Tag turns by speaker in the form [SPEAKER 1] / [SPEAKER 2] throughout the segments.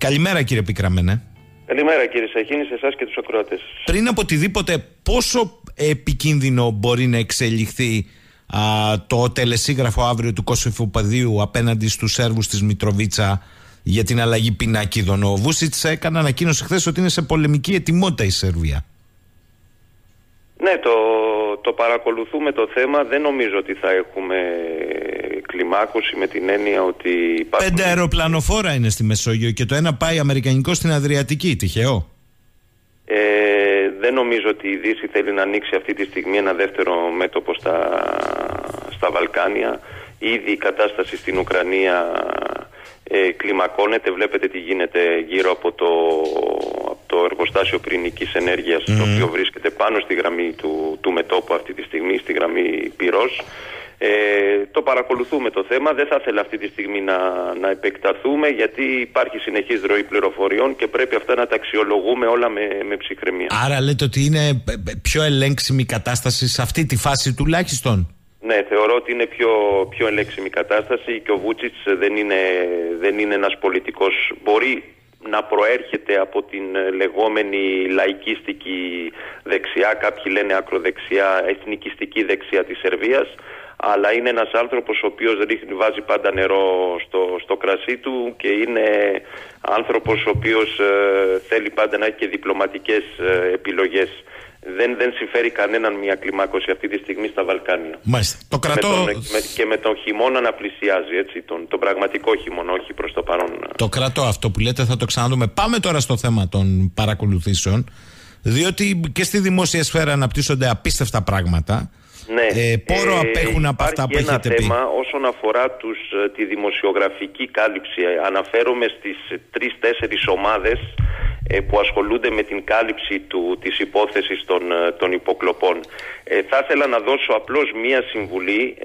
[SPEAKER 1] Καλημέρα κύριε Πικραμένε.
[SPEAKER 2] Καλημέρα κύριε Σαχίνη, σε εσάς και τους ακροατές.
[SPEAKER 1] Πριν από οτιδήποτε, πόσο επικίνδυνο μπορεί να εξελιχθεί α, το τελεσίγραφο αύριο του Κωσυφοπαδίου απέναντι στους Σέρβους της Μητροβίτσα για την αλλαγή πινακίδων. Ο Βούσιτς έκανε ανακοίνωση χθες ότι είναι σε πολεμική ετοιμότητα η Σερβία.
[SPEAKER 2] Ναι, το, το παρακολουθούμε το θέμα. Δεν νομίζω ότι θα έχουμε κλιμάκωση με την έννοια ότι
[SPEAKER 1] υπάρχουν... Πέντε αεροπλανοφόρα είναι στη Μεσόγειο και το ένα πάει αμερικανικό στην Αδριατική. Τυχαίο.
[SPEAKER 2] Ε, δεν νομίζω ότι η Δύση θέλει να ανοίξει αυτή τη στιγμή ένα δεύτερο μέτωπο στα, στα Βαλκάνια. Ήδη η κατάσταση στην Ουκρανία ε, κλιμακώνεται. Βλέπετε τι γίνεται γύρω από το, από το εργοστάσιο πυρηνικής ενέργειας το οποίο βρίσκεται πάνω στη γραμμή του, του μετόπου αυτή τη στιγμή, στη γραμμή πυρός. Ε, το παρακολουθούμε το θέμα. Δεν θα ήθελα αυτή τη στιγμή να, να επεκταθούμε γιατί υπάρχει συνεχής ροή πληροφοριών και πρέπει αυτά να τα αξιολογούμε όλα με, με ψυχραιμία.
[SPEAKER 1] Άρα λέτε ότι είναι πιο ελέγξιμη κατάσταση σε αυτή τη φάση τουλάχιστον;
[SPEAKER 2] Ναι, θεωρώ ότι είναι πιο, πιο ελέγξιμη κατάσταση και ο Βούτσιτς δεν είναι, δεν είναι ένας πολιτικός. Μπορεί να προέρχεται από την λεγόμενη λαϊκίστικη δεξιά, κάποιοι λένε ακροδεξιά, εθνικιστική δεξιά της Σερβίας, αλλά είναι ένας άνθρωπος ο οποίος ρίχνει, βάζει πάντα νερό στο, στο κρασί του και είναι άνθρωπος ο οποίος ε, θέλει πάντα να έχει και διπλωματικές ε, επιλογές δεν, δεν συμφέρει κανέναν μια κλιμάκωση αυτή τη στιγμή στα Βαλκάνια.
[SPEAKER 1] Μάλιστα. Το κρατώ...
[SPEAKER 2] και με τον χειμώνα να πλησιάζει, έτσι, τον, τον πραγματικό χειμώνα, όχι προς το παρόν.
[SPEAKER 1] Το κρατώ αυτό που λέτε, θα το ξαναδούμε. Πάμε τώρα στο θέμα των παρακολουθήσεων, διότι και στη δημόσια σφαίρα αναπτύσσονται απίστευτα πράγματα.
[SPEAKER 2] Ναι.
[SPEAKER 1] Ε, πόρο ε, απέχουν από αυτά που έχετε
[SPEAKER 2] ένα
[SPEAKER 1] πει;
[SPEAKER 2] θέμα όσον αφορά τους, ε, τη δημοσιογραφική κάλυψη. Αναφέρομαι στις τρεις-τέσσερις ομάδες ε, που ασχολούνται με την κάλυψη του, της υπόθεσης των, ε, των υποκλοπών. Ε, θα ήθελα να δώσω απλώς μία συμβουλή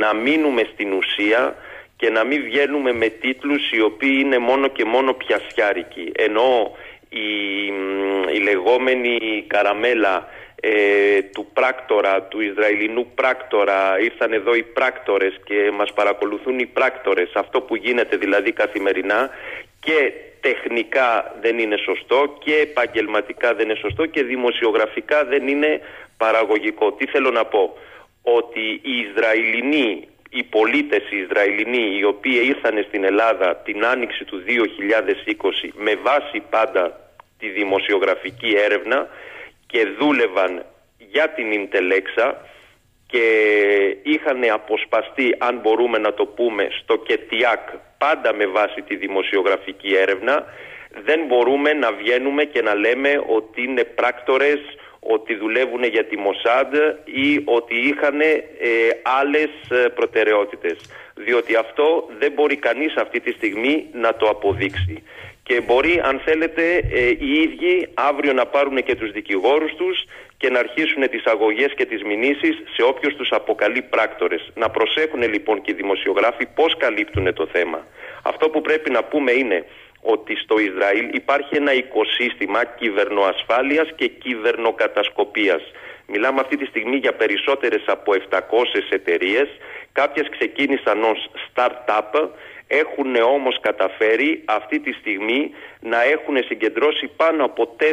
[SPEAKER 2] να μείνουμε στην ουσία και να μην βγαίνουμε με τίτλους οι οποίοι είναι μόνο και μόνο πιασιάρικοι. Ενώ η, η λεγόμενη καραμέλα του πράκτορα, του Ισραηλινού πράκτορα, ήρθαν εδώ οι πράκτορες και μας παρακολουθούν οι πράκτορες, αυτό που γίνεται δηλαδή καθημερινά και τεχνικά δεν είναι σωστό και επαγγελματικά δεν είναι σωστό και δημοσιογραφικά δεν είναι παραγωγικό. Τι θέλω να πω, ότι οι Ισραηλινοί, οι πολίτες οι Ισραηλινοί οι οποίοι ήρθαν στην Ελλάδα την άνοιξη του 2020 με βάση πάντα τη δημοσιογραφική έρευνα και δούλευαν για την Ιντελέξα και είχαν αποσπαστεί, αν μπορούμε να το πούμε, στο ΚΕΤΙΑΚ πάντα με βάση τη δημοσιογραφική έρευνα, δεν μπορούμε να βγαίνουμε και να λέμε ότι είναι πράκτορες, ότι δουλεύουν για τη Μοσάντ ή ότι είχαν ε, άλλες ε, προτεραιότητες. Διότι αυτό δεν μπορεί κανείς αυτή τη στιγμή να το αποδείξει και μπορεί αν θέλετε ε, οι ίδιοι αύριο να πάρουν και τους δικηγόρους τους και να αρχίσουν τις αγωγές και τις μηνύσεις σε όποιος τους αποκαλεί πράκτορες. Να προσέχουν λοιπόν και οι δημοσιογράφοι πώς καλύπτουν το θέμα. Αυτό που πρέπει να πούμε είναι ότι στο Ισραήλ υπάρχει ένα οικοσύστημα κυβερνοασφάλειας και κυβερνοκατασκοπίας. Μιλάμε αυτή τη στιγμή για περισσότερες από 700 εταιρείες. Κάποιες ξεκίνησαν ως start-up έχουν όμως καταφέρει αυτή τη στιγμή να έχουν συγκεντρώσει πάνω από 4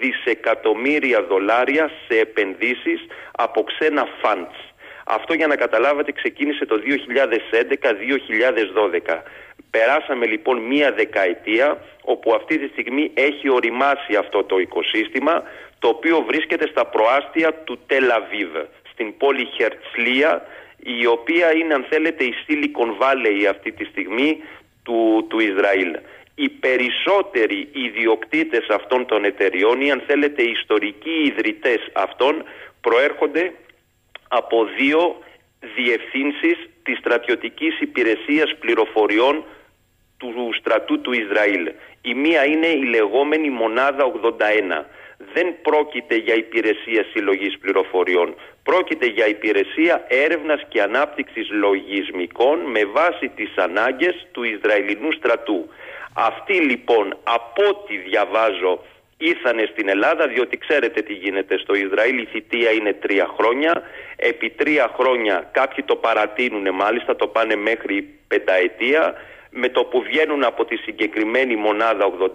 [SPEAKER 2] δισεκατομμύρια δολάρια σε επενδύσεις από ξένα funds. Αυτό για να καταλάβετε ξεκίνησε το 2011-2012. Περάσαμε λοιπόν μία δεκαετία όπου αυτή τη στιγμή έχει οριμάσει αυτό το οικοσύστημα το οποίο βρίσκεται στα προάστια του Τελαβίβ, στην πόλη Χερτσλία η οποία είναι αν θέλετε η Silicon Valley αυτή τη στιγμή του, του Ισραήλ. Οι περισσότεροι ιδιοκτήτες αυτών των εταιριών ή αν θέλετε οι ιστορικοί ιδρυτές αυτών προέρχονται από δύο διευθύνσεις της στρατιωτικής υπηρεσίας πληροφοριών του στρατού του Ισραήλ. Η μία είναι η λεγόμενη μονάδα 81 δεν πρόκειται για υπηρεσία συλλογής πληροφοριών. Πρόκειται για υπηρεσία έρευνας και ανάπτυξης λογισμικών με βάση τις ανάγκες του Ισραηλινού στρατού. Αυτοί λοιπόν από ό,τι διαβάζω ήρθανε στην Ελλάδα διότι ξέρετε τι γίνεται στο Ισραήλ η θητεία είναι τρία χρόνια επί τρία χρόνια κάποιοι το παρατείνουν μάλιστα το πάνε μέχρι πενταετία με το που βγαίνουν από τη συγκεκριμένη μονάδα 81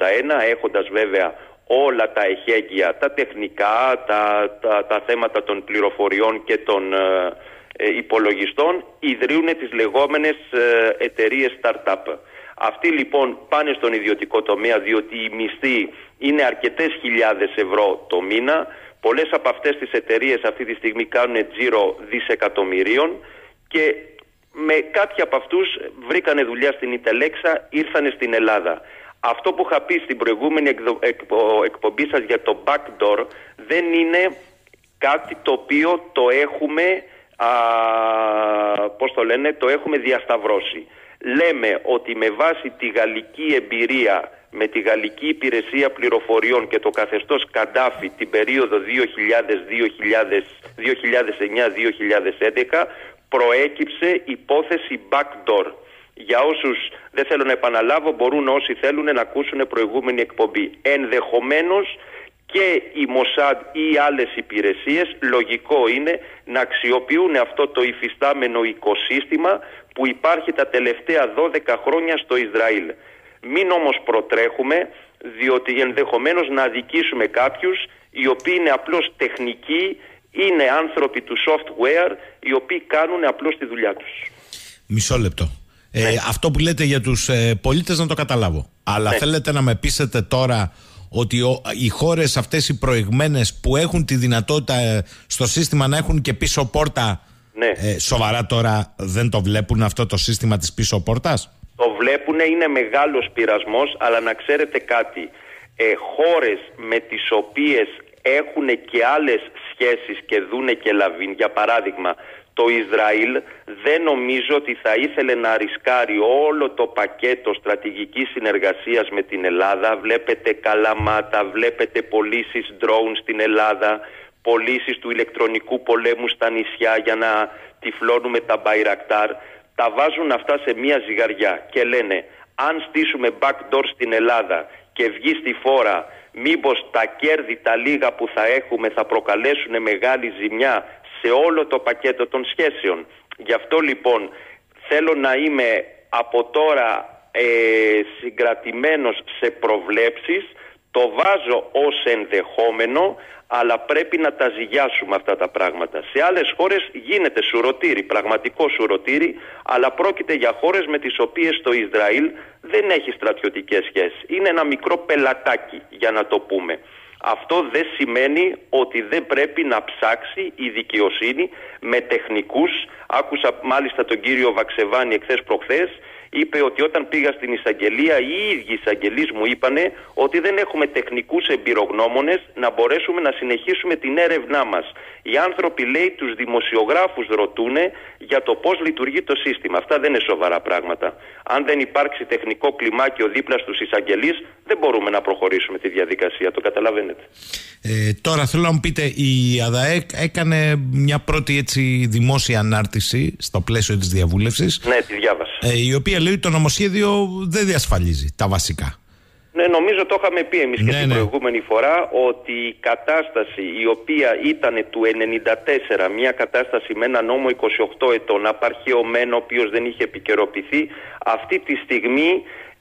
[SPEAKER 2] έχοντας βέβαια όλα τα εχέγγυα, τα τεχνικά, τα, τα, τα θέματα των πληροφοριών και των ε, ε, υπολογιστών ιδρύουν τις λεγόμενες ε, εταιρείες startup. Αυτοί λοιπόν πάνε στον ιδιωτικό τομέα διότι οι μισθοί είναι αρκετές χιλιάδες ευρώ το μήνα. Πολλές από αυτές τις εταιρείες αυτή τη στιγμή κάνουν τζίρο δισεκατομμυρίων και με κάποιοι από αυτούς βρήκανε δουλειά στην Ιτελέξα, ήρθανε στην Ελλάδα. Αυτό που είχα πει στην προηγούμενη εκπομπή σας για το backdoor δεν είναι κάτι το οποίο το έχουμε, α, πώς το λένε, το έχουμε διασταυρώσει. Λέμε ότι με βάση τη γαλλική εμπειρία με τη Γαλλική Υπηρεσία Πληροφοριών και το καθεστώς Καντάφη την περίοδο 2009-2011 προέκυψε υπόθεση backdoor. Για όσους δεν θέλω να επαναλάβω μπορούν όσοι θέλουν να ακούσουν προηγούμενη εκπομπή. Ενδεχομένως και η Μοσάντ ή άλλες υπηρεσίες λογικό είναι να αξιοποιούν αυτό το υφιστάμενο οικοσύστημα που υπάρχει τα τελευταία 12 χρόνια στο Ισραήλ. Μην όμως προτρέχουμε διότι ενδεχομένως να αδικήσουμε κάποιους οι οποίοι είναι απλώς τεχνικοί, είναι άνθρωποι του software οι οποίοι κάνουν απλώς τη δουλειά τους.
[SPEAKER 1] Μισό λεπτό. Ε, ναι. αυτό που λέτε για τους ε, πολίτες να το καταλάβω. Αλλά ναι. θέλετε να με πείσετε τώρα ότι οι χώρες αυτές οι προηγμένες που έχουν τη δυνατότητα ε, στο σύστημα να έχουν και πίσω πόρτα ναι. ε, σοβαρά τώρα δεν το βλέπουν αυτό το σύστημα της πίσω πόρτας;
[SPEAKER 2] Το βλέπουν, είναι μεγάλος πειρασμός, αλλά να ξέρετε κάτι. Ε, χώρες με τις οποίες έχουν και άλλες σχέσεις και δούνε και λαβήν, για παράδειγμα το Ισραήλ δεν νομίζω ότι θα ήθελε να ρισκάρει όλο το πακέτο στρατηγικής συνεργασίας με την Ελλάδα. Βλέπετε καλαμάτα, βλέπετε πωλήσεις drone στην Ελλάδα, πωλήσεις του ηλεκτρονικού πολέμου στα νησιά για να τυφλώνουμε τα Μπαϊρακτάρ τα βάζουν αυτά σε μία ζυγαριά και λένε αν στήσουμε backdoor στην Ελλάδα και βγει στη φόρα μήπως τα κέρδη τα λίγα που θα έχουμε θα προκαλέσουν μεγάλη ζημιά σε όλο το πακέτο των σχέσεων. Γι' αυτό λοιπόν θέλω να είμαι από τώρα ε, συγκρατημένος σε προβλέψεις το βάζω ως ενδεχόμενο αλλά πρέπει να τα ζυγιάσουμε αυτά τα πράγματα. Σε άλλες χώρες γίνεται σουρωτήρι, πραγματικό σουρωτήρι, αλλά πρόκειται για χώρες με τις οποίες το Ισραήλ δεν έχει στρατιωτικές σχέσεις. Είναι ένα μικρό πελατάκι για να το πούμε. Αυτό δεν σημαίνει ότι δεν πρέπει να ψάξει η δικαιοσύνη με τεχνικούς. Άκουσα μάλιστα τον κύριο Βαξεβάνη εχθές προχθές είπε ότι όταν πήγα στην εισαγγελία οι ίδιοι εισαγγελείς μου είπανε ότι δεν έχουμε τεχνικούς εμπειρογνώμονες να μπορέσουμε να συνεχίσουμε την έρευνά μας. Οι άνθρωποι λέει τους δημοσιογράφους ρωτούνε για το πώς λειτουργεί το σύστημα. Αυτά δεν είναι σοβαρά πράγματα. Αν δεν υπάρξει τεχνικό κλιμάκιο δίπλα στους εισαγγελείς δεν μπορούμε να προχωρήσουμε τη διαδικασία. Το καταλαβαίνετε.
[SPEAKER 1] Ε, τώρα θέλω να μου πείτε η ΑΔΑΕΚ έκανε μια πρώτη έτσι δημόσια ανάρτηση στο πλαίσιο της διαβούλευσης.
[SPEAKER 2] Ναι, τη διάβασα.
[SPEAKER 1] Ε, η οποία λέει ότι το νομοσχέδιο δεν διασφαλίζει τα βασικά.
[SPEAKER 2] Ναι, νομίζω το είχαμε πει εμείς και ναι, την ναι. προηγούμενη φορά ότι η κατάσταση η οποία ήταν του 94, μια κατάσταση με ένα νόμο 28 ετών, απαρχαιωμένο, ο οποίος δεν είχε επικαιροποιηθεί, αυτή τη στιγμή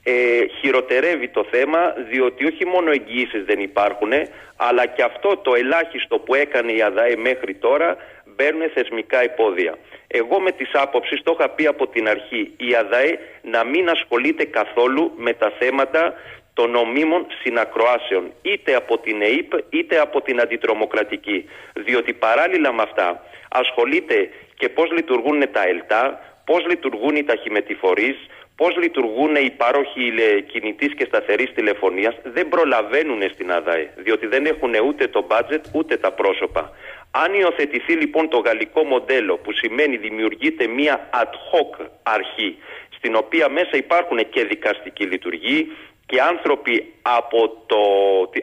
[SPEAKER 2] ε, χειροτερεύει το θέμα διότι όχι μόνο εγγυήσεις δεν υπάρχουν αλλά και αυτό το ελάχιστο που έκανε η ΑΔΑΕ μέχρι τώρα μπαίνουν θεσμικά υπόδια. Εγώ με τις άποψεις το είχα πει από την αρχή η ΑΔΑΕ να μην ασχολείται καθόλου με τα θέματα των νομίμων συνακροάσεων είτε από την ΕΕΠ είτε από την αντιτρομοκρατική διότι παράλληλα με αυτά ασχολείται και πώς λειτουργούν τα ΕΛΤΑ, πώς λειτουργούν οι ταχυμετηφορείς, πώς λειτουργούν οι πάροχοι κινητής και σταθερής τηλεφωνίας δεν προλαβαίνουν στην ΑΔΑΕ διότι δεν έχουν ούτε το μπάτζετ ούτε τα πρόσωπα. Αν υιοθετηθεί λοιπόν το γαλλικό μοντέλο που σημαίνει δημιουργείται μια ad hoc αρχή στην οποία μέσα υπάρχουν και δικαστική λειτουργοί και άνθρωποι από το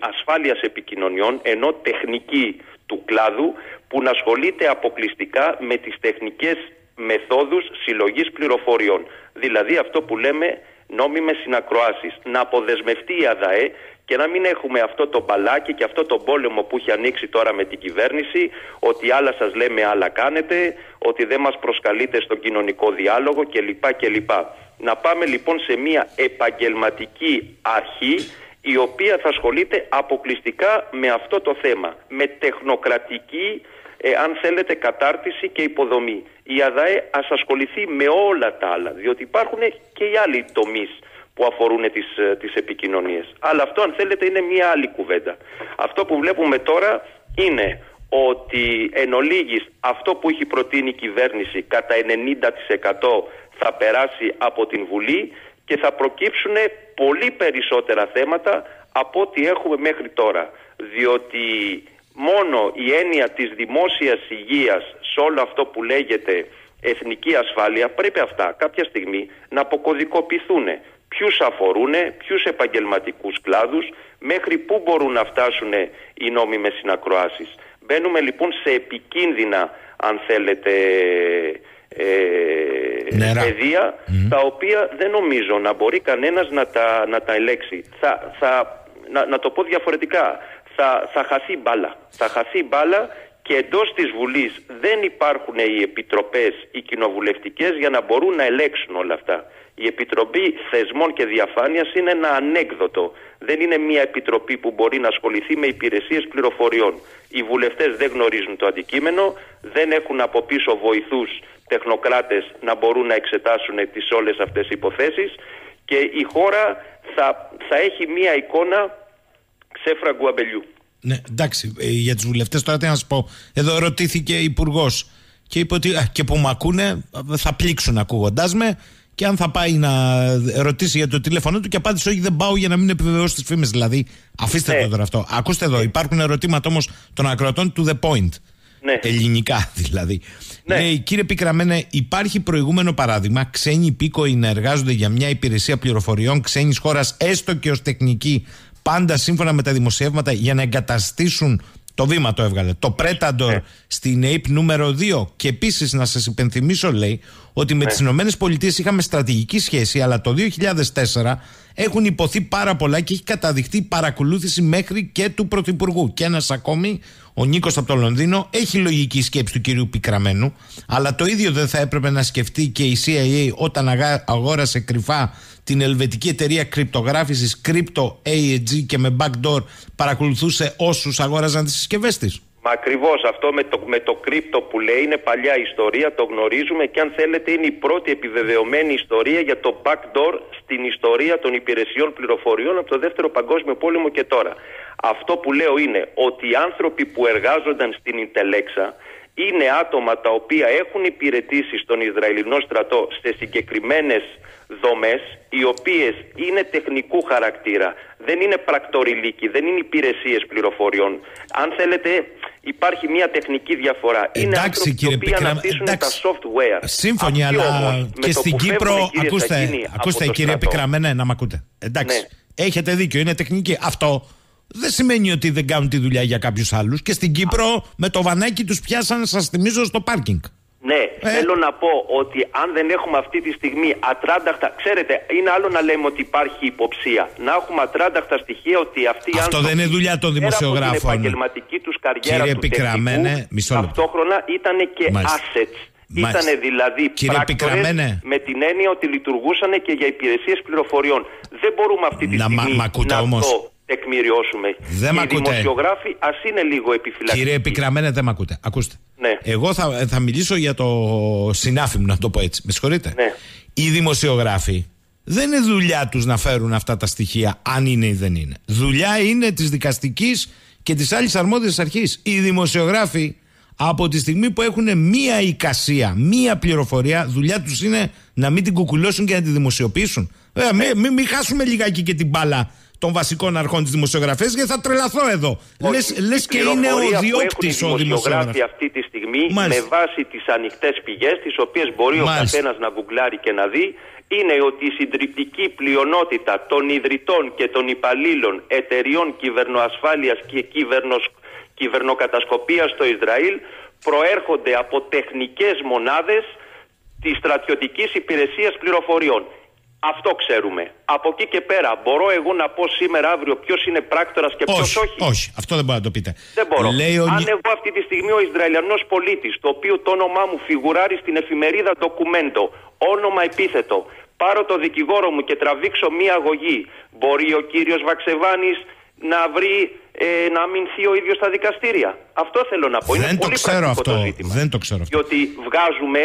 [SPEAKER 2] ασφάλειας επικοινωνιών ενώ τεχνική του κλάδου που να ασχολείται αποκλειστικά με τις τεχνικές μεθόδους συλλογής πληροφοριών. Δηλαδή αυτό που λέμε νόμιμες συνακροάσεις, να αποδεσμευτεί η ΑΔΑΕ και να μην έχουμε αυτό το μπαλάκι και αυτό το πόλεμο που έχει ανοίξει τώρα με την κυβέρνηση ότι άλλα σας λέμε άλλα κάνετε, ότι δεν μας προσκαλείτε στον κοινωνικό διάλογο κλπ. κλπ. Να πάμε λοιπόν σε μια επαγγελματική αρχή η οποία θα ασχολείται αποκλειστικά με αυτό το θέμα, με τεχνοκρατική ε, αν θέλετε κατάρτιση και υποδομή. Η ΑΔΑΕ ας ασχοληθεί με όλα τα άλλα, διότι υπάρχουν και οι άλλοι τομείς που αφορούν τις, ε, τις επικοινωνίες. Αλλά αυτό αν θέλετε είναι μια άλλη κουβέντα. Αυτό που βλέπουμε τώρα είναι ότι εν ολίγης, αυτό που έχει προτείνει η κυβέρνηση κατά 90% θα περάσει από την Βουλή και θα προκύψουν πολύ περισσότερα θέματα από ό,τι έχουμε μέχρι τώρα. Διότι μόνο η έννοια της δημόσιας υγείας σε όλο αυτό που λέγεται εθνική ασφάλεια πρέπει αυτά κάποια στιγμή να αποκωδικοποιηθούν ποιους αφορούν, ποιους επαγγελματικούς κλάδους, μέχρι πού μπορούν να φτάσουν οι νόμιμες συνακροάσεις. Μπαίνουμε λοιπόν σε επικίνδυνα, αν θέλετε, ε, παιδεία, τα οποία δεν νομίζω να μπορεί κανένας να τα, να τα ελέξει. Θα, θα, να, να το πω διαφορετικά, θα, θα χαθεί μπάλα. Θα χαθεί μπάλα και εντός της Βουλής δεν υπάρχουν οι επιτροπές, οι κοινοβουλευτικές για να μπορούν να ελέξουν όλα αυτά. Η Επιτροπή Θεσμών και Διαφάνειας είναι ένα ανέκδοτο. Δεν είναι μια επιτροπή που μπορεί να ασχοληθεί με υπηρεσίες πληροφοριών. Οι βουλευτές δεν γνωρίζουν το αντικείμενο, δεν έχουν από πίσω βοηθούς τεχνοκράτες να μπορούν να εξετάσουν τις όλες αυτές οι υποθέσεις και η χώρα θα, θα έχει μια εικόνα ξέφραγκου αμπελιού.
[SPEAKER 1] Ναι, εντάξει, ε, για τους βουλευτές τώρα τι να σας πω. Εδώ ρωτήθηκε υπουργός και είπε ότι και που με ακούνε θα πλήξουν ακούγοντάς με και αν θα πάει να ρωτήσει για το τηλέφωνο του και απάντησε όχι δεν πάω για να μην επιβεβαιώσει τις φήμες. Δηλαδή, αφήστε ναι. το τώρα αυτό. Ακούστε εδώ, υπάρχουν ερωτήματα όμως των ακροατών του The Point. Ναι. Ελληνικά δηλαδή. Ναι. Λέει, κύριε Πικραμένε, υπάρχει προηγούμενο παράδειγμα. Ξένοι υπήκοοι να εργάζονται για μια υπηρεσία πληροφοριών ξένης χώρας, έστω και ως τεχνική, πάντα σύμφωνα με τα δημοσιεύματα, για να εγκαταστήσουν το βήμα το έβγαλε. Το Predator ναι. στην ΑΕΠ νούμερο 2. Και επίσης να σας υπενθυμίσω, λέει, ότι με ναι. τις ΗΠΑ είχαμε στρατηγική σχέση, αλλά το 2004 έχουν υποθεί πάρα πολλά και έχει καταδειχθεί παρακολούθηση μέχρι και του Πρωθυπουργού. Και ένας ακόμη, ο Νίκος από το Λονδίνο, έχει λογική σκέψη του κυρίου Πικραμένου, αλλά το ίδιο δεν θα έπρεπε να σκεφτεί και η CIA όταν αγόρασε κρυφά την ελβετική εταιρεία κρυπτογράφησης Crypto AEG και με backdoor παρακολουθούσε όσους αγόραζαν τις συσκευές της.
[SPEAKER 2] Μα ακριβώς αυτό με το, με το κρύπτο που λέει είναι παλιά ιστορία, το γνωρίζουμε και αν θέλετε είναι η πρώτη επιβεβαιωμένη ιστορία για το backdoor στην ιστορία των υπηρεσιών πληροφοριών από το δεύτερο παγκόσμιο πόλεμο και τώρα. Αυτό που λέω είναι ότι οι άνθρωποι που εργάζονταν στην Ιντελέξα είναι άτομα τα οποία έχουν υπηρετήσει στον Ισραηλινό στρατό σε συγκεκριμένες δομές οι οποίες είναι τεχνικού χαρακτήρα, δεν είναι πρακτοριλίκοι, δεν είναι υπηρεσίες πληροφοριών. Αν θέλετε υπάρχει μια τεχνική διαφορά. είναι άνθρωποι κύριε που αναπτύσσουν τα software.
[SPEAKER 1] Σύμφωνοι, αλλά και στην Κύπρο, ακούστε, ακούστε κύριε Πικραμένε, να μ' ακούτε. Εντάξει, ναι. έχετε δίκιο, είναι τεχνική. Αυτό δεν σημαίνει ότι δεν κάνουν τη δουλειά για κάποιους άλλους. Και στην Κύπρο με το βανάκι τους πιάσαν, σας θυμίζω, στο πάρκινγκ.
[SPEAKER 2] Ναι, ε. θέλω να πω ότι αν δεν έχουμε αυτή τη στιγμή ατράνταχτα. Ξέρετε, είναι άλλο να λέμε ότι υπάρχει υποψία. Να έχουμε ατράνταχτα στοιχεία ότι αυτοί οι
[SPEAKER 1] Αυτό δεν είναι δουλειά των δημοσιογράφων.
[SPEAKER 2] την επαγγελματική τους καριέρα
[SPEAKER 1] Κύριε Πικραμένε, μισό
[SPEAKER 2] λεπτό. Ταυτόχρονα ήταν και Μάλιστα. assets. Ήταν δηλαδή πράκτορες με την έννοια ότι λειτουργούσαν και για υπηρεσίες πληροφοριών. Δεν μπορούμε αυτή τη στιγμή να, να το τεκμηριώσουμε.
[SPEAKER 1] Δεν Οι
[SPEAKER 2] δημοσιογράφοι ας είναι λίγο επιφυλακτικοί.
[SPEAKER 1] Κύριε Επικραμένε, δεν με ακούτε. Ακούστε.
[SPEAKER 2] Ναι.
[SPEAKER 1] Εγώ θα, θα μιλήσω για το συνάφι μου, να το πω έτσι. Με συγχωρείτε.
[SPEAKER 2] Ναι.
[SPEAKER 1] Οι δημοσιογράφοι δεν είναι δουλειά τους να φέρουν αυτά τα στοιχεία, αν είναι ή δεν είναι. Δουλειά είναι της δικαστικής και της άλλης αρμόδιας αρχής. Οι δημοσιογράφοι από τη στιγμή που έχουν μία εικασία, μία πληροφορία, δουλειά τους είναι να μην την κουκουλώσουν και να τη δημοσιοποιήσουν. Βέβαια, μην μη, μη χάσουμε λιγάκι και την μπάλα των βασικών αρχών της δημοσιογραφίας γιατί θα τρελαθώ εδώ. Λε και είναι ο διώκτη ο δημοσιογράφη
[SPEAKER 2] αυτή τη στιγμή με βάση τις ανοιχτές πηγές, τις οποίες μπορεί ο καθένας να γκουγκλάρει και να δει, είναι ότι η συντριπτική πλειονότητα των ιδρυτών και των υπαλλήλων εταιριών κυβερνοασφάλειας και κυβερνος, κυβερνοκατασκοπίας στο Ισραήλ προέρχονται από τεχνικές μονάδες της στρατιωτικής υπηρεσίας πληροφοριών Αυτό ξέρουμε. Από εκεί και πέρα, μπορώ εγώ να πω σήμερα, αύριο, ποιος είναι πράκτορας και ποιος όχι, όχι;
[SPEAKER 1] Όχι, αυτό δεν μπορεί να το πείτε.
[SPEAKER 2] Δεν μπορώ. Αν εγώ αυτή τη στιγμή ο Ισραηλιανό πολίτης, το οποίο το όνομά μου φιγουράρει στην εφημερίδα Documento, όνομα επίθετο, πάρω το δικηγόρο μου και τραβήξω μία αγωγή, μπορεί ο κύριος Βαξεβάνης να βρει ε, να αμυνθεί ο ίδιος στα δικαστήρια; Αυτό θέλω να πω.
[SPEAKER 1] Δεν Είναι το πολύ ξέρω αυτό. δεν το ξέρω αυτό.
[SPEAKER 2] Διότι βγάζουμε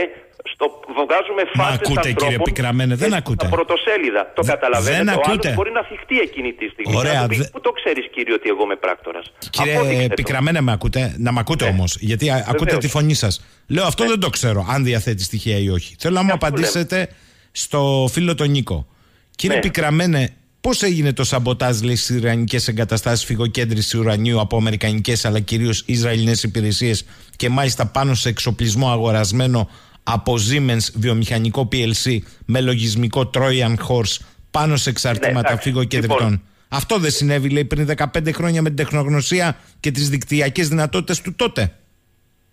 [SPEAKER 2] στο, βγάζουμε φάσεις
[SPEAKER 1] Μα ακούτε κύριε Πικραμένε, δεν ακούτε.
[SPEAKER 2] Στα πρωτοσέλιδα. Το καταλαβαίνετε.
[SPEAKER 1] Δεν ακούτε.
[SPEAKER 2] μπορεί να θυχτεί εκείνη τη στιγμή.
[SPEAKER 1] Ωραία.
[SPEAKER 2] Πει, Πού το ξέρεις κύριε ότι εγώ είμαι πράκτορας.
[SPEAKER 1] Κύριε Πικραμένε, με ακούτε; Να με ακούτε ναι. όμως. Γιατί Βεβαίως. ακούτε τη φωνή σας. Λέω αυτό ναι. δεν το ξέρω, αν διαθέτει στοιχεία ή όχι. Θέλω να μου απαντήσετε στο φίλο τον Νίκο. Κύριε ναι. Πικραμένε, Πώς έγινε το σαμποτάζ στις Ιρανικές εγκαταστάσεις φυγοκέντρησης ουρανίου από Αμερικανικές αλλά κυρίως Ισραηλινές υπηρεσίες και μάλιστα πάνω σε εξοπλισμό αγορασμένο από Siemens βιομηχανικό PLC με λογισμικό Trojan Horse πάνω σε εξαρτήματα ναι, φυγοκεντρικών. Λοιπόν. Αυτό δεν συνέβη λέει πριν 15 χρόνια με την τεχνογνωσία και τις δικτυακές δυνατότητες του τότε.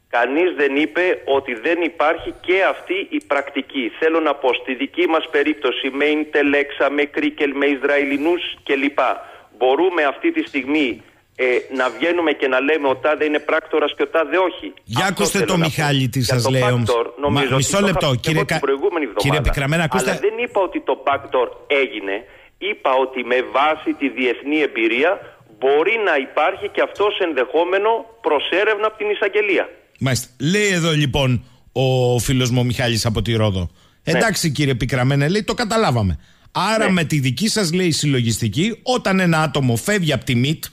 [SPEAKER 2] Κανείς δεν είπε ότι δεν υπάρχει και αυτή η πρακτική. Θέλω να πω στη δική μας περίπτωση με Intelexa, με Κρίκελ, με Ισραηλινούς κλπ. Μπορούμε αυτή τη στιγμή ε, να βγαίνουμε και να λέμε ο τάδε είναι πράκτορας και ο τάδε όχι.
[SPEAKER 1] Για ακούστε το Μιχάλη τι σας λέει όμως. Μισό λεπτό, κύριε, κα... κύριε Πικραμένα, ακούστε.
[SPEAKER 2] Αλλά δεν είπα ότι το backdoor έγινε. Είπα ότι με βάση τη διεθνή εμπειρία μπορεί να υπάρχει και αυτός ενδεχόμενο προς έρευνα από την εισαγγελία.
[SPEAKER 1] Μάλιστα. Λέει εδώ λοιπόν ο φίλος μου ο Μιχάλης από τη Ρόδο. Ναι. Εντάξει κύριε Πικραμένα, λέει το καταλάβαμε. Άρα ναι. με τη δική σας λέει συλλογιστική, όταν ένα άτομο φεύγει από τη ΜΙΤ,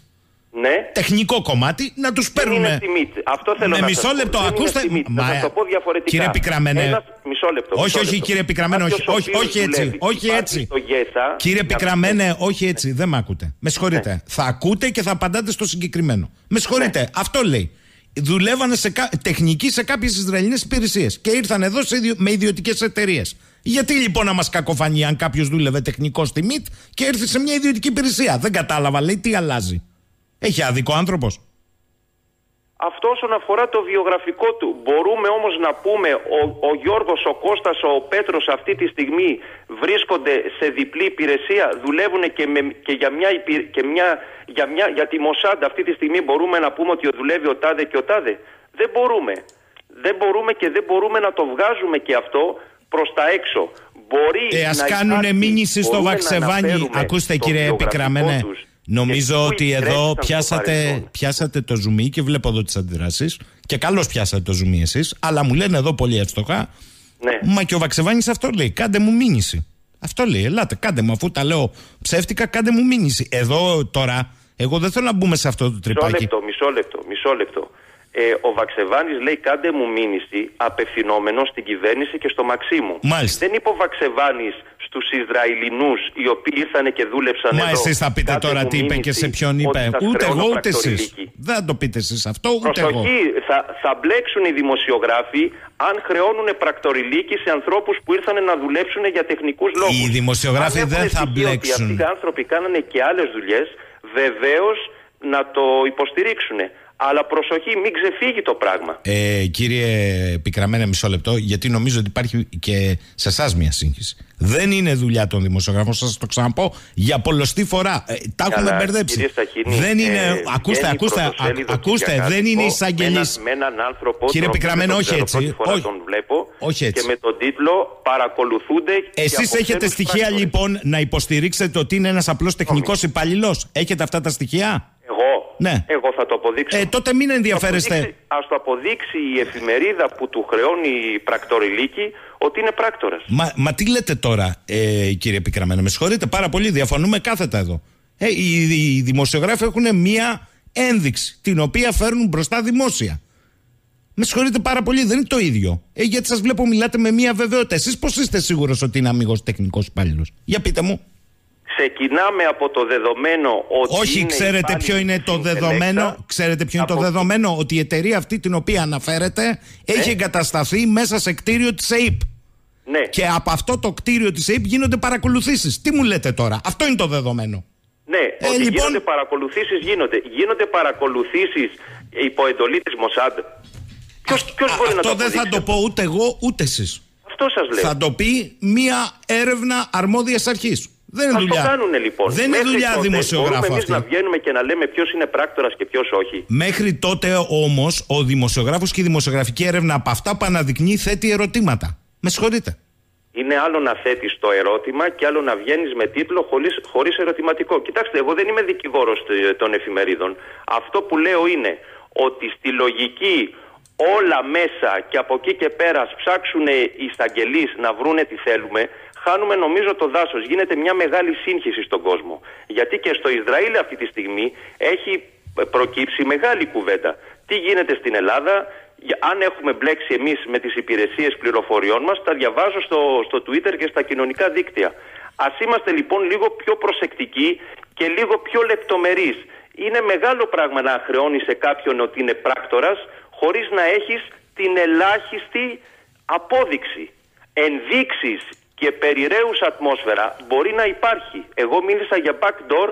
[SPEAKER 2] ναι.
[SPEAKER 1] τεχνικό κομμάτι, να τους παίρνουμε.
[SPEAKER 2] Είναι τιμή. Αυτό θέλω
[SPEAKER 1] με
[SPEAKER 2] να
[SPEAKER 1] μισό λεπτό,
[SPEAKER 2] πω.
[SPEAKER 1] ακούστε.
[SPEAKER 2] Μα... Θα το πω διαφορετικά.
[SPEAKER 1] Κύριε Πικραμένε.
[SPEAKER 2] Ένας... Μισό λεπτό.
[SPEAKER 1] Όχι, όχι, κύριε Πικραμένε, όχι, όχι, όχι έτσι. Όχι έτσι.
[SPEAKER 2] ΓΕΣΑ,
[SPEAKER 1] κύριε Πικραμένε, όχι έτσι. Δεν με ακούτε. Με συγχωρείτε. Ναι. Θα ακούτε και θα απαντάτε στο συγκεκριμένο. Με συγχωρείτε. Ναι. Αυτό λέει. Δουλεύανε σε κα... τεχνική σε κάποιες Ισραηλινές υπηρεσίες και ήρθαν εδώ σε... με ιδιωτικές εταιρείες. Γιατί λοιπόν να μας κακοφανεί αν κάποιος δούλευε τεχνικός στη ΜΙΤ και ήρθε σε μια ιδιωτική υπηρεσία; Δεν κατάλαβα, λέει, τι αλλάζει. Έχει άδικο άνθρωπος.
[SPEAKER 2] Αυτό όσον αφορά το βιογραφικό του. Μπορούμε όμως να πούμε ο, ο Γιώργος, ο Κώστας, ο Πέτρος αυτή τη στιγμή βρίσκονται σε διπλή υπηρεσία, δουλεύουν και, με, και, για, μια, και μια, για, μια, για τη Μοσάντα αυτή τη στιγμή μπορούμε να πούμε ότι δουλεύει ο Τάδε και ο Τάδε. Δεν μπορούμε. Δεν μπορούμε και δεν μπορούμε να το βγάζουμε και αυτό προς τα έξω. Μπορεί
[SPEAKER 1] ε, ας κάνουν μήνυση στο Βαξεβάνι. Ακούστε κύριε Επικραμένε. Νομίζω ότι εδώ πιάσατε, πιάσατε το ζουμί και βλέπω εδώ τις αντιδράσεις. Και καλώς πιάσατε το ζουμί εσείς. Αλλά μου λένε εδώ πολύ εύστοχα. Ναι. Μα και ο Βαξεβάνης αυτό λέει. Κάντε μου μήνυση. Αυτό λέει. Ελάτε, κάντε μου. Αφού τα λέω ψεύτικα, κάντε μου μήνυση. Εδώ τώρα, εγώ δεν θέλω να μπούμε σε αυτό το τρυπάκι.
[SPEAKER 2] Μισό λεπτό, μισό λεπτό. Μισό λεπτό. Ε, ο Βαξεβάνης λέει κάντε μου μήνυση απευθυνόμενο στην κυβέρνηση και στο Μαξίμου.
[SPEAKER 1] Μάλιστα.
[SPEAKER 2] Δεν είπε ο Βαξεβάνης στους Ισραηλινούς οι οποίοι ήρθαν και δούλεψαν
[SPEAKER 1] Μα
[SPEAKER 2] εδώ.
[SPEAKER 1] Μα εσείς θα πείτε τώρα τι είπε και σε ποιον είπε. Ούτε εγώ ούτε εσείς. Δεν το πείτε εσείς αυτό ούτε
[SPEAKER 2] Προσοχή,
[SPEAKER 1] εγώ.
[SPEAKER 2] Θα, θα μπλέξουν οι δημοσιογράφοι αν χρεώνουν πρακτοριλίκη σε ανθρώπους που ήρθαν να δουλέψουν για τεχνικούς λόγους.
[SPEAKER 1] Οι δημοσιογράφοι δεν θα μπλέξουν.
[SPEAKER 2] Ότι αυτοί οι άνθρωποι κάνανε και άλλες δουλειές, βεβαίως να το υποστηρίξουν. Αλλά προσοχή, μην ξεφύγει το πράγμα.
[SPEAKER 1] Ε, κύριε Πικραμένα, μισό λεπτό, γιατί νομίζω ότι υπάρχει και σε εσάς μια σύγχυση. Δεν είναι δουλειά των δημοσιογράφων, σας το ξαναπώ για πολλωστή φορά. Ε, τα έχουμε μπερδέψει. δεν είναι. Ε, ακούστε, ακούστε, α, ακούστε, δεν είναι εισαγγελής.
[SPEAKER 2] Με έναν άνθρωπο.
[SPEAKER 1] Κύριε Πικραμένο, όχι έτσι.
[SPEAKER 2] Όχι, τον βλέπω
[SPEAKER 1] όχι έτσι.
[SPEAKER 2] Και με τον τίτλο παρακολουθούνται.
[SPEAKER 1] Εσείς έχετε στοιχεία λοιπόν να υποστηρίξετε ότι είναι ένας απλός τεχνικός υπαλληλό. Έχετε αυτά τα στοιχεία;
[SPEAKER 2] Εγώ.
[SPEAKER 1] Ναι.
[SPEAKER 2] Εγώ θα το αποδείξω.
[SPEAKER 1] Ε, τότε μην ενδιαφέρεστε.
[SPEAKER 2] Α το αποδείξει η εφημερίδα που του χρεώνει πρακτοριλίκη ότι είναι πράκτορας.
[SPEAKER 1] Μα, μα τι λέτε τώρα, ε, κύριε Επικραμένο, με συγχωρείτε πάρα πολύ, διαφωνούμε κάθετα εδώ. Ε, οι, οι δημοσιογράφοι έχουν μία ένδειξη, την οποία φέρνουν μπροστά δημόσια. Με συγχωρείτε πάρα πολύ, δεν είναι το ίδιο. Ε, γιατί σας βλέπω μιλάτε με μία βεβαιότητα. Εσείς πώς είστε σίγουρος ότι είναι αμυγός τεχνικός υπάλληλος; Για πείτε μου.
[SPEAKER 2] Ξεκινάμε από το δεδομένο ότι.
[SPEAKER 1] Όχι, ξέρετε ποιο είναι το δεδομένο; Ξέρετε ποιο είναι το δεδομένο; Ότι η εταιρεία αυτή την οποία αναφέρετε ναι. έχει εγκατασταθεί μέσα σε κτίριο της ΕΕΠ.
[SPEAKER 2] Ναι.
[SPEAKER 1] Και από αυτό το κτίριο της ΕΕΠ γίνονται παρακολουθήσεις. Τι μου λέτε τώρα, Αυτό είναι το δεδομένο.
[SPEAKER 2] Ναι, ε, ότι λοιπόν... γίνονται παρακολουθήσεις, γίνονται. Γίνονται παρακολουθήσεις υπό εντολή της Μοσάντ. Ποιο μπορεί να το
[SPEAKER 1] Αυτό δεν θα το πω ούτε εγώ ούτε εσείς.
[SPEAKER 2] Αυτό σας λέω.
[SPEAKER 1] Θα το πει μία έρευνα αρμόδιας αρχής. Δεν είναι
[SPEAKER 2] Ας
[SPEAKER 1] δουλειά.
[SPEAKER 2] το κάνουν λοιπόν.
[SPEAKER 1] Δεν είναι
[SPEAKER 2] Μέχρι
[SPEAKER 1] δουλειά
[SPEAKER 2] τότε
[SPEAKER 1] δημοσιογράφου
[SPEAKER 2] Μπορούμε εμείς
[SPEAKER 1] αυτή.
[SPEAKER 2] να βγαίνουμε και να λέμε ποιος είναι πράκτορας και ποιος όχι.
[SPEAKER 1] Μέχρι τότε όμως ο δημοσιογράφος και η δημοσιογραφική έρευνα από αυτά που αναδεικνύει θέτει ερωτήματα. Με συγχωρείτε.
[SPEAKER 2] Είναι άλλο να θέτεις το ερώτημα και άλλο να βγαίνεις με τίτλο χωρίς ερωτηματικό. Κοιτάξτε, εγώ δεν είμαι δικηγόρος των εφημερίδων. Αυτό που λέω είναι ότι στη λογική όλα μέσα και από εκεί και πέρα ψάξουν οι εισαγγελείς να βρούνε τι θέλουμε, χάνουμε νομίζω το δάσος. Γίνεται μια μεγάλη σύγχυση στον κόσμο. Γιατί και στο Ισραήλ αυτή τη στιγμή έχει προκύψει μεγάλη κουβέντα. Τι γίνεται στην Ελλάδα, αν έχουμε μπλέξει εμείς με τις υπηρεσίες πληροφοριών μας, τα διαβάζω στο, στο Twitter και στα κοινωνικά δίκτυα. Α είμαστε λοιπόν λίγο πιο προσεκτικοί και λίγο πιο λεπτομερείς. Είναι μεγάλο πράγμα να χρεώνεις σε κάποιον ότι είναι πράκτορας χωρίς να έχεις την ελάχιστη απόδειξη. Ενδείξεις και περιραίους ατμόσφαιρα μπορεί να υπάρχει. Εγώ μίλησα για backdoor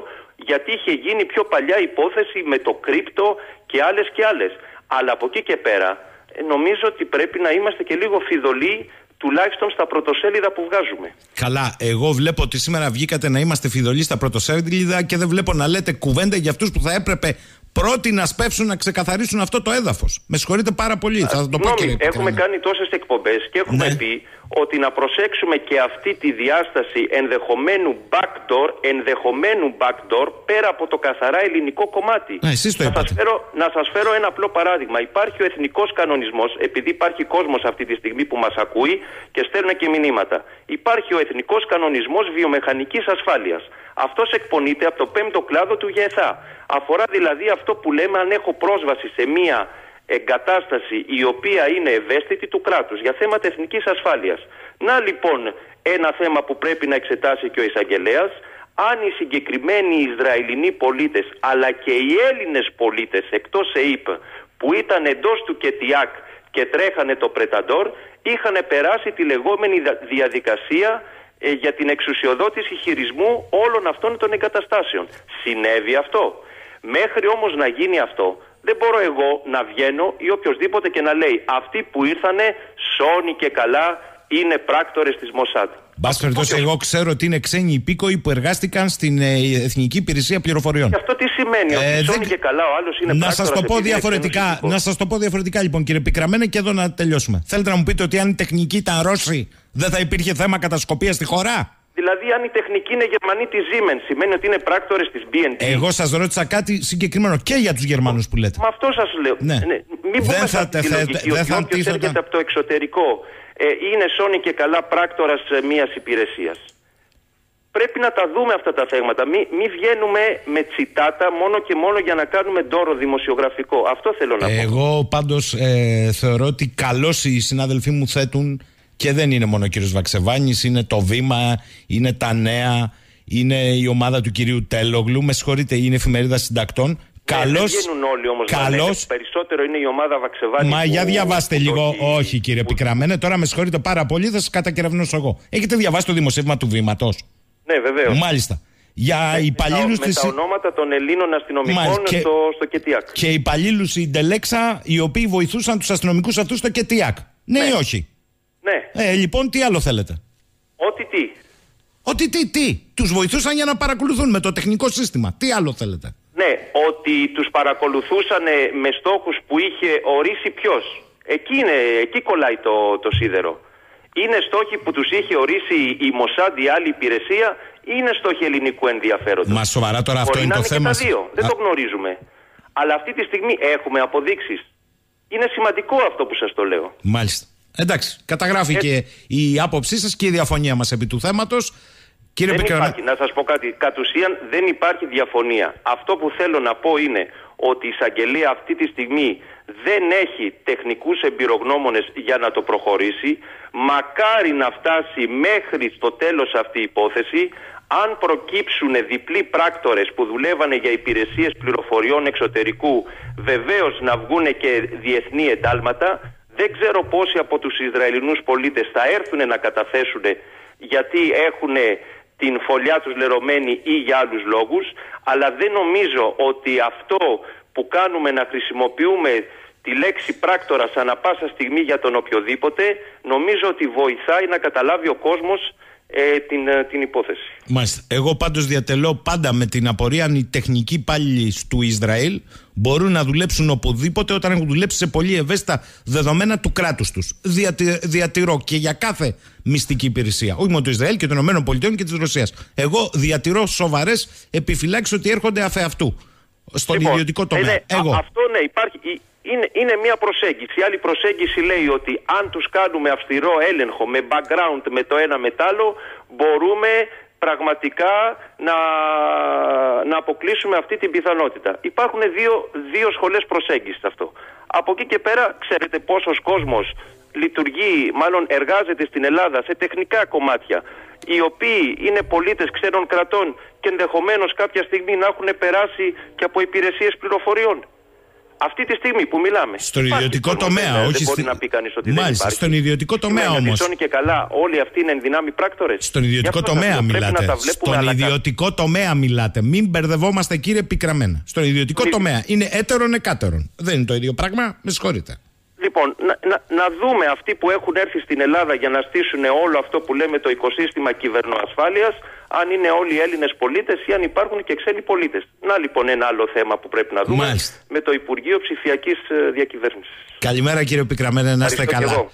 [SPEAKER 2] γιατί είχε γίνει πιο παλιά υπόθεση με το κρύπτο και άλλες και άλλες. Αλλά από εκεί και πέρα ε, νομίζω ότι πρέπει να είμαστε και λίγο φιδωλοί τουλάχιστον στα πρωτοσέλιδα που βγάζουμε.
[SPEAKER 1] Καλά, εγώ βλέπω ότι σήμερα βγήκατε να είμαστε φιδωλοί στα πρωτοσέλιδα και δεν βλέπω να λέτε κουβέντα για αυτούς που θα έπρεπε πρώτοι να σπεύσουν να ξεκαθαρίσουν αυτό το έδαφος. Με συγχωρείτε πάρα πολύ. Θα το πω, κύριε
[SPEAKER 2] Έχουμε κάνει τόσες εκπομπές και έχουμε
[SPEAKER 1] Ναι.
[SPEAKER 2] πει ότι να προσέξουμε και αυτή τη διάσταση ενδεχομένου backdoor, ενδεχομένου backdoor πέρα από το καθαρά ελληνικό κομμάτι.
[SPEAKER 1] Ναι, εσείς το
[SPEAKER 2] να,
[SPEAKER 1] είπατε.
[SPEAKER 2] σας φέρω, να σας φέρω ένα απλό παράδειγμα. Υπάρχει ο εθνικός κανονισμός, επειδή υπάρχει κόσμος αυτή τη στιγμή που μας ακούει και στέλνουν και μηνύματα. Υπάρχει ο εθνικός κανονισμός βιομηχανικής ασφάλειας. Αυτός εκπονείται από το πέμπτο κλάδο του ΓΕΘΑ. Αφορά δηλαδή αυτό που λέμε αν έχω πρόσβαση σε μία εγκατάσταση η οποία είναι ευαίσθητη του κράτους για θέματα εθνικής ασφάλειας. Να λοιπόν ένα θέμα που πρέπει να εξετάσει και ο εισαγγελέας, αν οι συγκεκριμένοι Ισραηλινοί πολίτες αλλά και οι Έλληνες πολίτες εκτός ΕΙΠ που ήταν εντός του ΚΕΤΙΑΚ και τρέχανε το Πρεταντόρ είχαν περάσει τη λεγόμενη δα- διαδικασία ε, για την εξουσιοδότηση χειρισμού όλων αυτών των εγκαταστάσεων. Συνέβη αυτό. Μέχρι όμως να γίνει αυτό δεν μπορώ εγώ να βγαίνω ή οποιοδήποτε και να λέει αυτοί που ήρθανε σώνει και καλά είναι πράκτορες της Μοσάτ.
[SPEAKER 1] Μπα περιπτώσει, εγώ ξέρω ότι είναι ξένοι υπήκοοι που εργάστηκαν στην ε, Εθνική Υπηρεσία Πληροφοριών.
[SPEAKER 2] Και αυτό τι σημαίνει, ότι
[SPEAKER 1] Ε,
[SPEAKER 2] σώνει
[SPEAKER 1] δεν-
[SPEAKER 2] και καλά ο άλλος είναι
[SPEAKER 1] Να
[SPEAKER 2] πράκτορας
[SPEAKER 1] σα το πω
[SPEAKER 2] επειδή είναι
[SPEAKER 1] διαφορετικά.
[SPEAKER 2] ξένος
[SPEAKER 1] Να σας το πω διαφορετικά, λοιπόν, κύριε Πικραμένε, και εδώ να τελειώσουμε. Θέλετε να μου πείτε ότι αν η τεχνική ήταν Ρώσοι, δεν θα υπήρχε θέμα κατασκοπίας στη χώρα;
[SPEAKER 2] Δηλαδή, αν η τεχνική είναι Γερμανή τη Siemens, σημαίνει ότι είναι πράκτορες της BNP.
[SPEAKER 1] Εγώ σας ρώτησα κάτι συγκεκριμένο και για τους Γερμανούς που λέτε.
[SPEAKER 2] Με αυτό σας λέω.
[SPEAKER 1] Ναι.
[SPEAKER 2] Μην
[SPEAKER 1] Δεν
[SPEAKER 2] πούμε
[SPEAKER 1] θα
[SPEAKER 2] αυτή τη
[SPEAKER 1] θε-
[SPEAKER 2] λογική,
[SPEAKER 1] δεν
[SPEAKER 2] ότι
[SPEAKER 1] θα
[SPEAKER 2] όποιος
[SPEAKER 1] αντίθετα.
[SPEAKER 2] έρχεται από το εξωτερικό ε, είναι σώνει και καλά πράκτορας μιας υπηρεσίας. Πρέπει να τα δούμε αυτά τα θέματα. Μην μη βγαίνουμε με τσιτάτα μόνο και μόνο για να κάνουμε ντόρο δημοσιογραφικό. Αυτό θέλω να πω.
[SPEAKER 1] Εγώ πάντως ε, θεωρώ ότι καλώς οι συνάδελφοί μου θέτουν και δεν είναι μόνο ο κύριος Βαξεβάνης, είναι το βήμα, είναι τα νέα, είναι η ομάδα του κυρίου Τέλογλου. Με συγχωρείτε, είναι η εφημερίδα συντακτών.
[SPEAKER 2] Ναι,
[SPEAKER 1] Καλώ.
[SPEAKER 2] δεν βγαίνουν όλοι όμως
[SPEAKER 1] καλώς-
[SPEAKER 2] Περισσότερο είναι η ομάδα Βαξεβάνη.
[SPEAKER 1] Μα
[SPEAKER 2] που-
[SPEAKER 1] για διαβάστε
[SPEAKER 2] που το
[SPEAKER 1] λίγο.
[SPEAKER 2] έχει-
[SPEAKER 1] Όχι, κύριε
[SPEAKER 2] που-
[SPEAKER 1] Πικραμένε, τώρα με συγχωρείτε πάρα πολύ, θα σας κατακεραυνώσω εγώ. Έχετε διαβάσει το δημοσίευμα του βήματος;
[SPEAKER 2] Ναι, βεβαίως.
[SPEAKER 1] Μάλιστα. Για υπαλλήλους
[SPEAKER 2] με
[SPEAKER 1] της.
[SPEAKER 2] τα ονόματα των Ελλήνων αστυνομικών
[SPEAKER 1] Μάλιστα. Και-
[SPEAKER 2] στο, στο ΚΕΤΙΑΚ.
[SPEAKER 1] Και υπαλλήλους Ιντελέξα, οι οποίοι βοηθούσαν τους αστυνομικούς αυτούς στο ΚΕΤΙΑΚ. Ναι, ή όχι;
[SPEAKER 2] Ναι,
[SPEAKER 1] Ε, λοιπόν, τι άλλο θέλετε;
[SPEAKER 2] ό,τι τι.
[SPEAKER 1] Ότι τι, τι. Τους βοηθούσαν για να παρακολουθούν με το τεχνικό σύστημα. Τι άλλο θέλετε;
[SPEAKER 2] Ναι, ότι τους παρακολουθούσαν με στόχους που είχε ορίσει ποιος. Εκεί, είναι, εκεί κολλάει το, το σίδερο. Είναι στόχοι που τους είχε ορίσει η Μοσάντ, η άλλη υπηρεσία, ή είναι στόχοι ελληνικού ενδιαφέροντος.
[SPEAKER 1] Μα σοβαρά τώρα αυτό
[SPEAKER 2] Μπορεί
[SPEAKER 1] είναι
[SPEAKER 2] να
[SPEAKER 1] το
[SPEAKER 2] είναι
[SPEAKER 1] θέμα.
[SPEAKER 2] και τα δύο. Δεν
[SPEAKER 1] Α,
[SPEAKER 2] το γνωρίζουμε. Αλλά αυτή τη στιγμή έχουμε αποδείξεις. Είναι σημαντικό αυτό που σας το λέω.
[SPEAKER 1] Μάλιστα. Εντάξει. Καταγράφηκε
[SPEAKER 2] Ε-
[SPEAKER 1] η άποψή σας και η διαφωνία μας επί του θέματος. Κύριε
[SPEAKER 2] Δεν
[SPEAKER 1] Πικραμένε.
[SPEAKER 2] υπάρχει, να σας πω κάτι, κατ' ουσίαν δεν υπάρχει διαφωνία. Αυτό που θέλω να πω είναι ότι η εισαγγελία αυτή τη στιγμή δεν έχει τεχνικούς εμπειρογνώμονες για να το προχωρήσει. Μακάρι να φτάσει μέχρι στο τέλος αυτή η υπόθεση. Αν προκύψουν διπλοί πράκτορες που δουλεύανε για υπηρεσίες πληροφοριών εξωτερικού, βεβαίως να βγουν και διεθνή εντάλματα. Δεν ξέρω πόσοι από τους Ισραηλινούς πολίτες θα έρθουν να καταθέσουν γιατί έχουν την φωλιά τους λερωμένη ή για άλλους λόγους, αλλά δεν νομίζω ότι αυτό που κάνουμε να χρησιμοποιούμε τη λέξη πράκτορας ανα πάσα στιγμή για τον οποιοδήποτε, νομίζω ότι βοηθάει να καταλάβει ο κόσμος ε, την, ε, την υπόθεση.
[SPEAKER 1] Μάλιστα. Εγώ πάντως διατελώ πάντα με την απορία αν οι τεχνικοί υπάλληλοι του Ισραήλ μπορούν να δουλέψουν οπουδήποτε όταν έχουν δουλέψει σε πολύ ευαίσθητα δεδομένα του κράτους τους. Διατη, διατηρώ και για κάθε μυστική υπηρεσία, όχι μόνο του Ισραήλ και των ΗΠΑ και της Ρωσίας. Εγώ διατηρώ σοβαρές επιφυλάξεις ότι έρχονται αφ' αυτού στον λοιπόν, ιδιωτικό τομέα.
[SPEAKER 2] Ε, Εγώ. αυτό ναι, υπάρχει, είναι, είναι μια προσέγγιση. Η άλλη προσέγγιση λέει ότι αν τους κάνουμε αυστηρό έλεγχο με background με το ένα μετάλλο μπορούμε πραγματικά να, να αποκλείσουμε αυτή την πιθανότητα. Υπάρχουν δύο, δύο σχολές προσέγγισης αυτό. Από εκεί και πέρα ξέρετε πόσος κόσμος λειτουργεί, μάλλον εργάζεται στην Ελλάδα σε τεχνικά κομμάτια οι οποίοι είναι πολίτες ξένων κρατών και ενδεχομένως κάποια στιγμή να έχουν περάσει και από υπηρεσίες πληροφοριών. Αυτή τη στιγμή που μιλάμε.
[SPEAKER 1] Στον ιδιωτικό τομέα, όχι
[SPEAKER 2] δεν μπορεί να πει κανείς ότι
[SPEAKER 1] Μάλιστα,
[SPEAKER 2] δεν υπάρχει.
[SPEAKER 1] στον ιδιωτικό τομέα όμως.
[SPEAKER 2] και καλά, όλοι αυτοί είναι ενδυνάμει πράκτορες.
[SPEAKER 1] Στον ιδιωτικό τομέα μιλάτε. Στον ιδιωτικό τομέα μιλάτε. Μην μπερδευόμαστε, κύριε Πικραμένα. Στον ιδιωτικό τομέα. Είναι έτερον εκάτερον. Δεν είναι το ίδιο πράγμα. Με συγχωρείτε.
[SPEAKER 2] Λοιπόν, να, να, να, δούμε αυτοί που έχουν έρθει στην Ελλάδα για να στήσουν όλο αυτό που λέμε το οικοσύστημα κυβερνοασφάλειας, αν είναι όλοι οι Έλληνες πολίτες ή αν υπάρχουν και ξένοι πολίτες. Να λοιπόν ένα άλλο θέμα που πρέπει να δούμε με το Υπουργείο Ψηφιακής ε, Διακυβέρνησης.
[SPEAKER 1] Καλημέρα κύριε Πικραμένα, να είστε καλά.